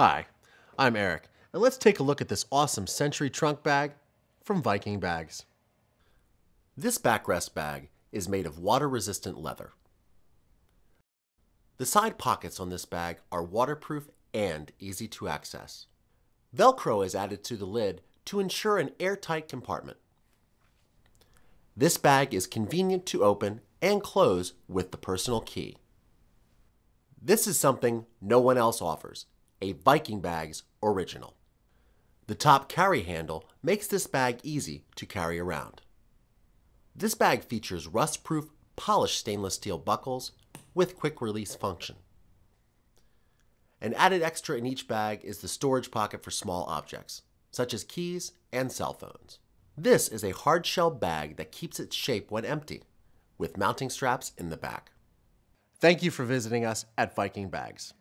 Hi, I'm Eric, and let's take a look at this awesome Century trunk bag from Viking Bags. This backrest bag is made of water-resistant leather. The side pockets on this bag are waterproof and easy to access. Velcro is added to the lid to ensure an airtight compartment. This bag is convenient to open and close with the personal key. This is something no one else offers, a Viking Bags original. The top carry handle makes this bag easy to carry around. This bag features rust-proof polished stainless steel buckles with quick release function. An added extra in each bag is the storage pocket for small objects, such as keys and cell phones. This is a hard shell bag that keeps its shape when empty, with mounting straps in the back. Thank you for visiting us at Viking Bags.